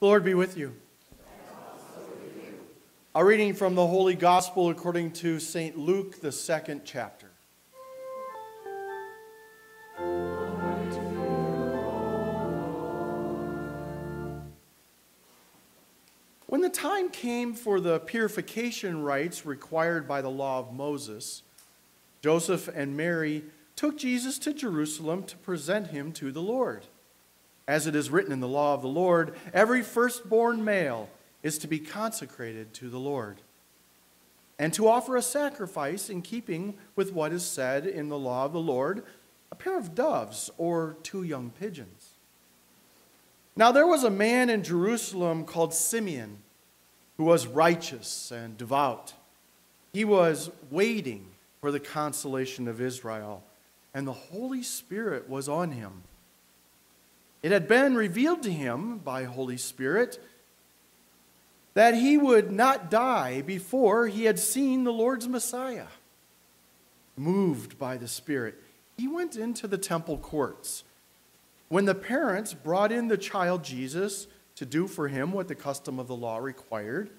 The Lord be with you. A reading from the Holy Gospel according to St. Luke, the second chapter. When the time came for the purification rites required by the law of Moses, Joseph and Mary took Jesus to Jerusalem to present him to the Lord. As it is written in the law of the Lord, every firstborn male is to be consecrated to the Lord, and to offer a sacrifice in keeping with what is said in the law of the Lord a pair of doves or two young pigeons. Now there was a man in Jerusalem called Simeon who was righteous and devout. He was waiting for the consolation of Israel, and the Holy Spirit was on him. It had been revealed to him by Holy Spirit that he would not die before he had seen the Lord's Messiah. Moved by the Spirit, he went into the temple courts. When the parents brought in the child Jesus to do for him what the custom of the law required,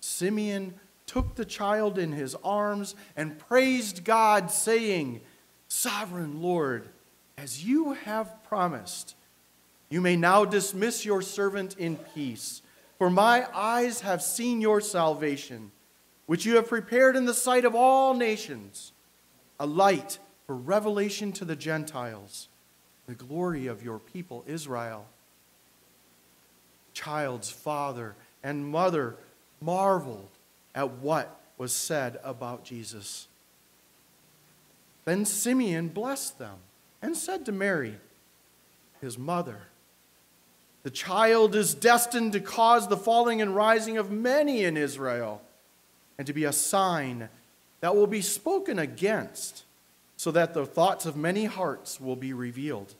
Simeon took the child in his arms and praised God, saying, Sovereign Lord, as you have promised, you may now dismiss your servant in peace, for my eyes have seen your salvation, which you have prepared in the sight of all nations, a light for revelation to the Gentiles, the glory of your people Israel. Child's father and mother marveled at what was said about Jesus. Then Simeon blessed them and said to Mary, his mother, the child is destined to cause the falling and rising of many in Israel, and to be a sign that will be spoken against, so that the thoughts of many hearts will be revealed.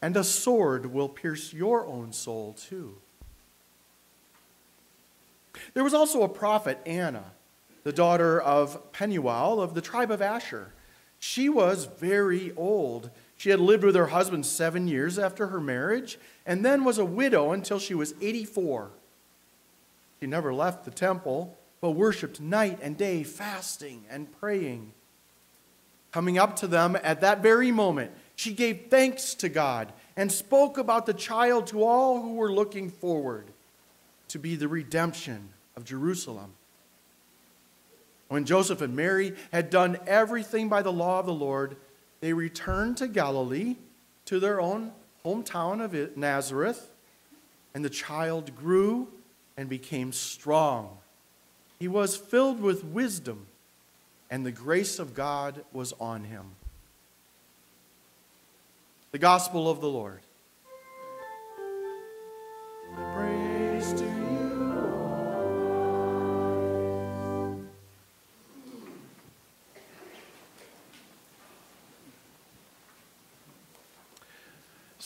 And a sword will pierce your own soul too. There was also a prophet, Anna, the daughter of Penuel of the tribe of Asher. She was very old she had lived with her husband seven years after her marriage and then was a widow until she was 84. She never left the temple, but worshiped night and day, fasting and praying. Coming up to them at that very moment, she gave thanks to God and spoke about the child to all who were looking forward to be the redemption of Jerusalem. When Joseph and Mary had done everything by the law of the Lord, they returned to Galilee, to their own hometown of Nazareth, and the child grew and became strong. He was filled with wisdom, and the grace of God was on him. The Gospel of the Lord.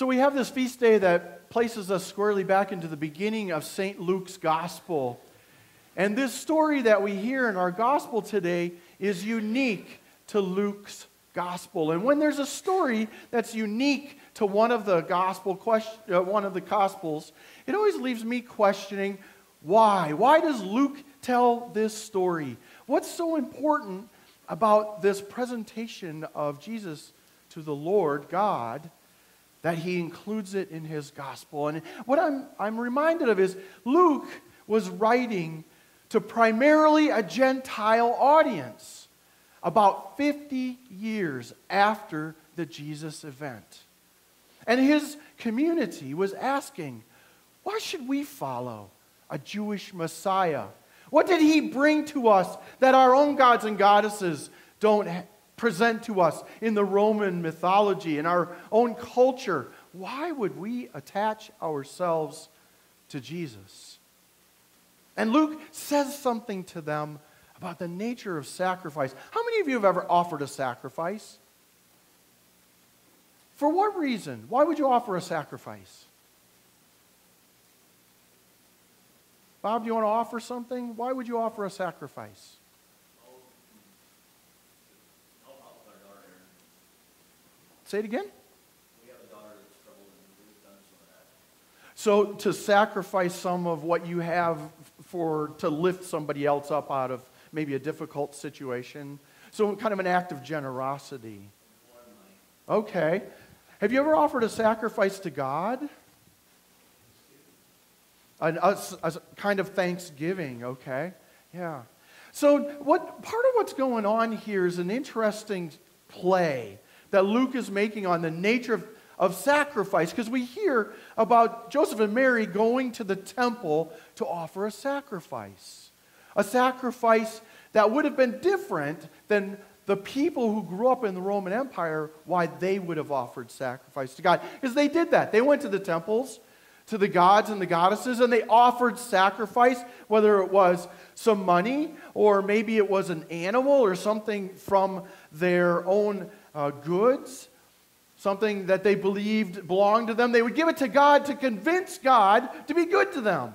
So we have this feast day that places us squarely back into the beginning of St. Luke's gospel. And this story that we hear in our gospel today is unique to Luke's gospel. And when there's a story that's unique to one of the gospel question, uh, one of the gospels, it always leaves me questioning why? Why does Luke tell this story? What's so important about this presentation of Jesus to the Lord God that he includes it in his gospel. And what I'm, I'm reminded of is Luke was writing to primarily a Gentile audience about 50 years after the Jesus event. And his community was asking, why should we follow a Jewish Messiah? What did he bring to us that our own gods and goddesses don't present to us in the Roman mythology, in our own culture, why would we attach ourselves to Jesus? And Luke says something to them about the nature of sacrifice. How many of you have ever offered a sacrifice? For what reason? Why would you offer a sacrifice? Bob, do you want to offer something? Why would you offer a sacrifice? Say it again. So to sacrifice some of what you have for to lift somebody else up out of maybe a difficult situation. So kind of an act of generosity. Okay. Have you ever offered a sacrifice to God? A, a, a kind of thanksgiving, okay? Yeah. So what part of what's going on here is an interesting play that Luke is making on the nature of, of sacrifice, because we hear about Joseph and Mary going to the temple to offer a sacrifice. A sacrifice that would have been different than the people who grew up in the Roman Empire, why they would have offered sacrifice to God. Because they did that. They went to the temples, to the gods and the goddesses, and they offered sacrifice, whether it was some money or maybe it was an animal or something from their own uh, goods, something that they believed belonged to them. They would give it to God to convince God to be good to them,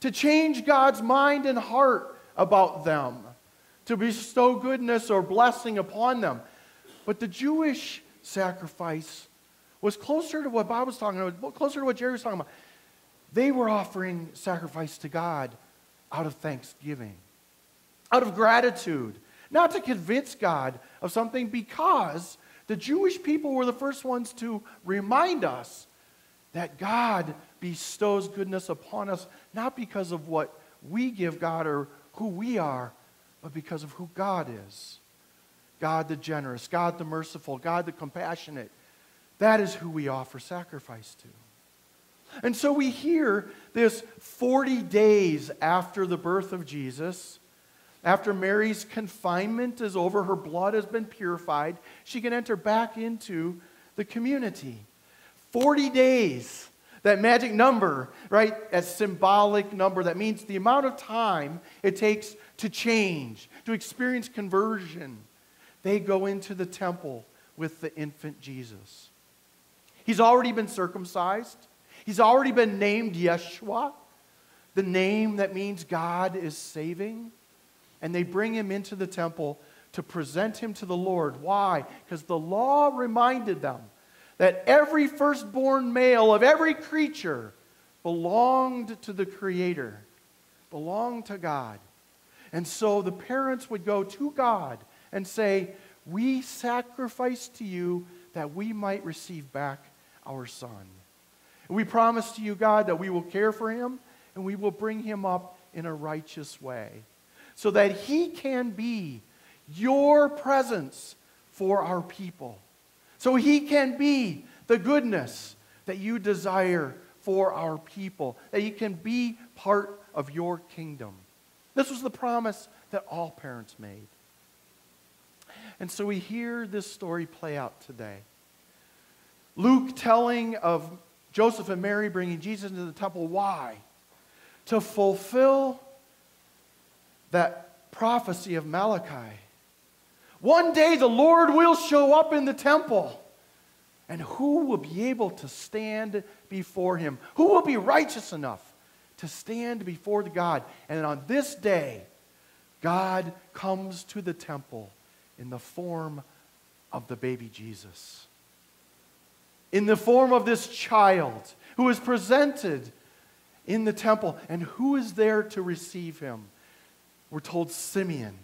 to change God's mind and heart about them, to bestow goodness or blessing upon them. But the Jewish sacrifice was closer to what Bob was talking about, closer to what Jerry was talking about. They were offering sacrifice to God out of thanksgiving, out of gratitude, not to convince God of something because the Jewish people were the first ones to remind us that God bestows goodness upon us, not because of what we give God or who we are, but because of who God is. God the generous, God the merciful, God the compassionate. That is who we offer sacrifice to. And so we hear this 40 days after the birth of Jesus, after Mary's confinement is over, her blood has been purified, she can enter back into the community. 40 days, that magic number, right? That symbolic number that means the amount of time it takes to change, to experience conversion. They go into the temple with the infant Jesus. He's already been circumcised. He's already been named Yeshua, the name that means God is saving. And they bring him into the temple to present him to the Lord. Why? Because the law reminded them that every firstborn male of every creature belonged to the Creator, belonged to God. And so the parents would go to God and say, We sacrifice to you that we might receive back our son. And we promise to you, God, that we will care for him and we will bring him up in a righteous way so that he can be your presence for our people. So he can be the goodness that you desire for our people, that he can be part of your kingdom. This was the promise that all parents made. And so we hear this story play out today. Luke telling of Joseph and Mary bringing Jesus into the temple. Why? To fulfill that prophecy of Malachi. One day the Lord will show up in the temple. And who will be able to stand before him? Who will be righteous enough to stand before the God? And on this day, God comes to the temple in the form of the baby Jesus in the form of this child who is presented in the temple. And who is there to receive him? We're told Simeon.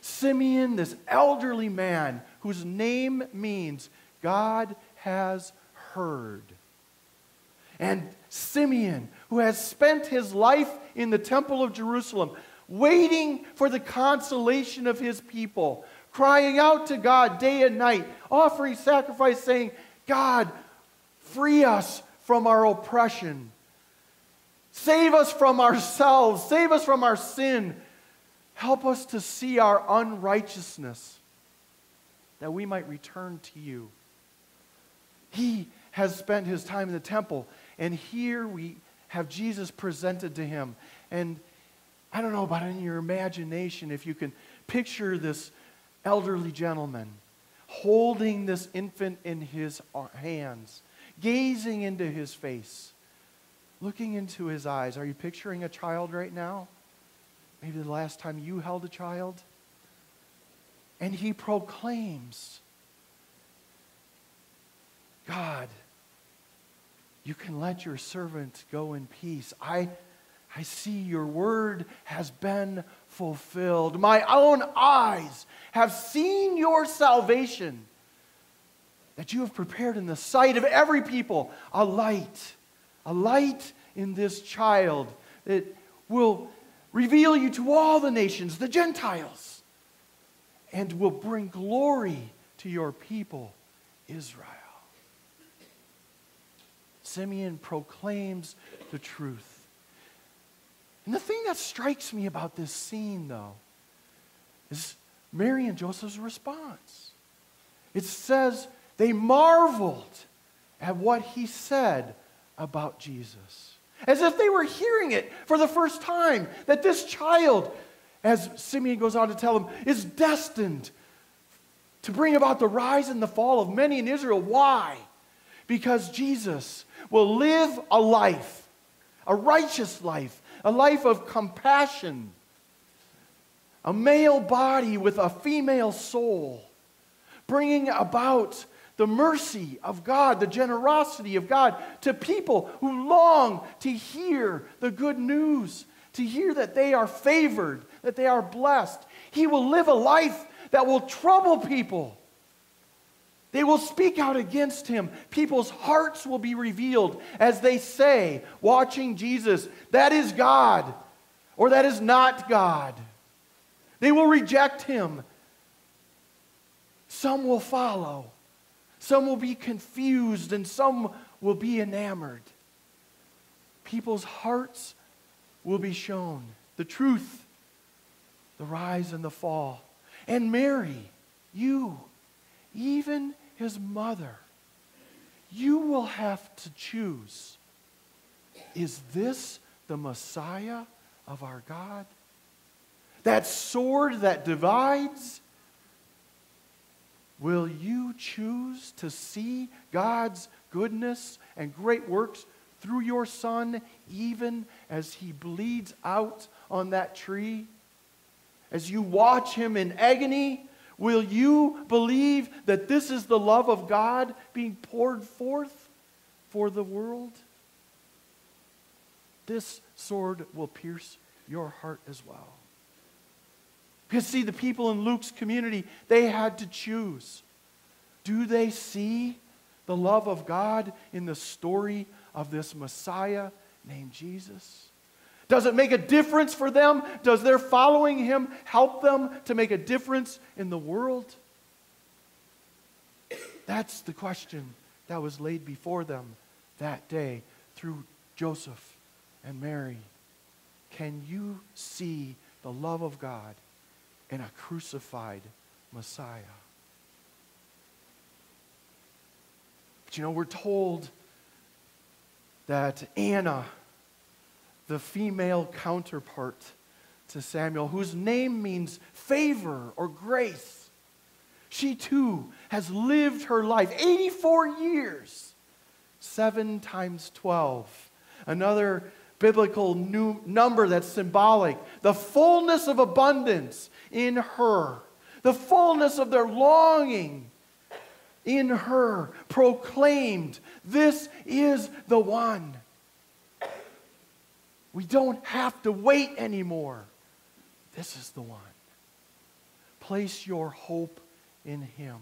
Simeon, this elderly man whose name means God has heard. And Simeon, who has spent his life in the temple of Jerusalem, waiting for the consolation of his people, crying out to God day and night, offering sacrifice, saying, God, free us from our oppression. Save us from ourselves. Save us from our sin. Help us to see our unrighteousness that we might return to you. He has spent his time in the temple, and here we have Jesus presented to him. And I don't know about in your imagination if you can picture this elderly gentleman holding this infant in his hands, gazing into his face, looking into his eyes. Are you picturing a child right now? Maybe the last time you held a child? And he proclaims God, You can let your servant go in peace. I, I see your word has been fulfilled. My own eyes have seen your salvation that you have prepared in the sight of every people a light, a light in this child that will reveal you to all the nations, the Gentiles, and will bring glory to your people, Israel. Simeon proclaims the truth. And the thing that strikes me about this scene, though, is Mary and Joseph's response. It says they marveled at what he said about Jesus, as if they were hearing it for the first time that this child, as Simeon goes on to tell them, is destined to bring about the rise and the fall of many in Israel. Why? Because Jesus will live a life, a righteous life, a life of compassion a male body with a female soul, bringing about the mercy of God, the generosity of God to people who long to hear the good news, to hear that they are favored, that they are blessed. He will live a life that will trouble people. They will speak out against him. People's hearts will be revealed as they say, watching Jesus, that is God or that is not God. They will reject him. Some will follow. Some will be confused, and some will be enamored. People's hearts will be shown the truth, the rise and the fall. And Mary, you, even his mother, you will have to choose is this the Messiah of our God? that sword that divides? Will you choose to see God's goodness and great works through your Son, even as he bleeds out on that tree? As you watch him in agony, will you believe that this is the love of God being poured forth for the world? This sword will pierce your heart as well. Because, see, the people in Luke's community, they had to choose. Do they see the love of God in the story of this Messiah named Jesus? Does it make a difference for them? Does their following him help them to make a difference in the world? That's the question that was laid before them that day through Joseph and Mary. Can you see the love of God in a crucified Messiah. But you know, we're told that Anna, the female counterpart to Samuel, whose name means favor or grace, she too has lived her life 84 years, 7 times 12. Another biblical new number that's symbolic. The fullness of abundance in her, the fullness of their longing in her proclaimed, This is the one. We don't have to wait anymore. This is the one. Place your hope in him.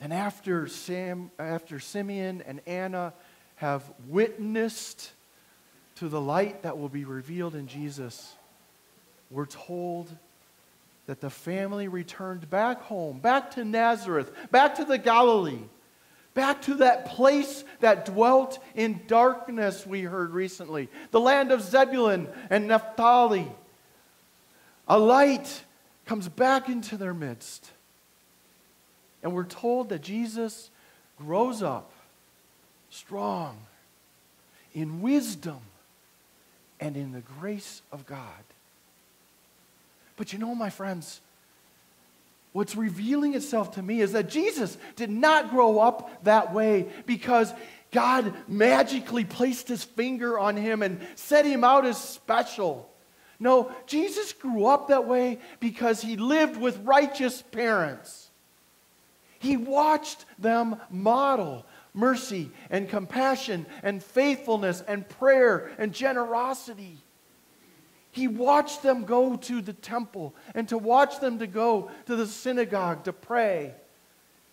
And after, Sam, after Simeon and Anna have witnessed to the light that will be revealed in Jesus, we're told that the family returned back home, back to Nazareth, back to the Galilee, back to that place that dwelt in darkness, we heard recently, the land of Zebulun and Naphtali. A light comes back into their midst. And we're told that Jesus grows up strong in wisdom and in the grace of God. But you know, my friends, what's revealing itself to me is that Jesus did not grow up that way because God magically placed his finger on him and set him out as special. No, Jesus grew up that way because he lived with righteous parents. He watched them model mercy and compassion and faithfulness and prayer and generosity. He watched them go to the temple and to watch them to go to the synagogue to pray.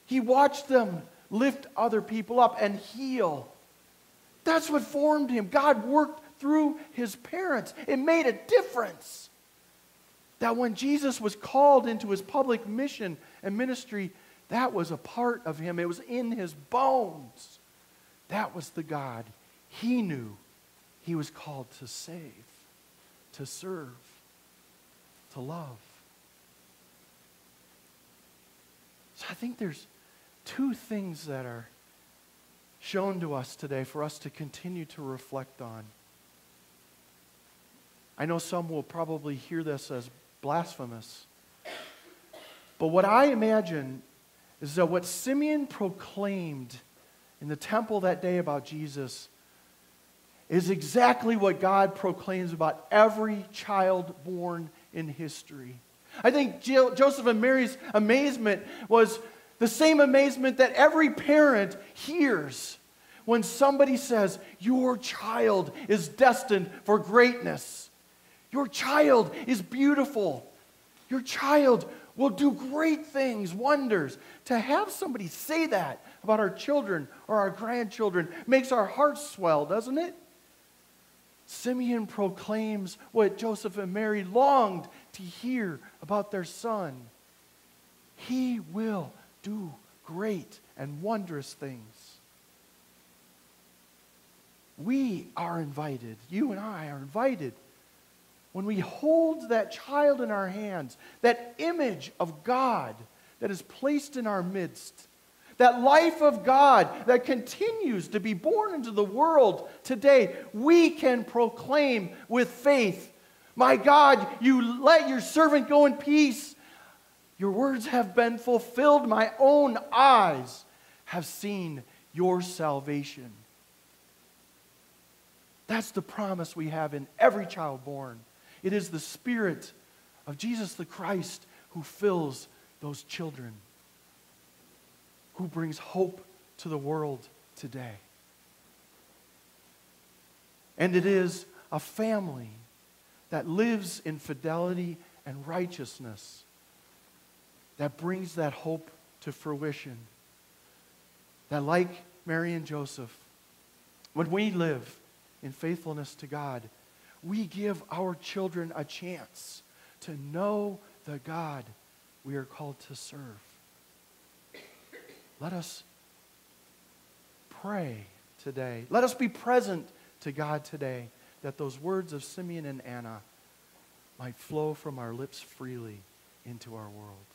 He watched them lift other people up and heal. That's what formed him. God worked through his parents. It made a difference. That when Jesus was called into his public mission and ministry, that was a part of him. It was in his bones. That was the God he knew he was called to save, to serve, to love. So I think there's two things that are shown to us today for us to continue to reflect on. I know some will probably hear this as blasphemous. But what I imagine is that what Simeon proclaimed in the temple that day about Jesus is exactly what God proclaims about every child born in history. I think Joseph and Mary's amazement was the same amazement that every parent hears when somebody says, Your child is destined for greatness. Your child is beautiful. Your child will do great things, wonders. To have somebody say that about our children or our grandchildren makes our hearts swell, doesn't it? Simeon proclaims what Joseph and Mary longed to hear about their son. He will do great and wondrous things. We are invited, you and I are invited, when we hold that child in our hands, that image of God that is placed in our midst, that life of God that continues to be born into the world today, we can proclaim with faith, My God, you let your servant go in peace. Your words have been fulfilled. My own eyes have seen your salvation. That's the promise we have in every child born. It is the Spirit of Jesus the Christ who fills those children, who brings hope to the world today. And it is a family that lives in fidelity and righteousness that brings that hope to fruition. That, like Mary and Joseph, when we live in faithfulness to God, we give our children a chance to know the God we are called to serve. Let us pray today. Let us be present to God today that those words of Simeon and Anna might flow from our lips freely into our world.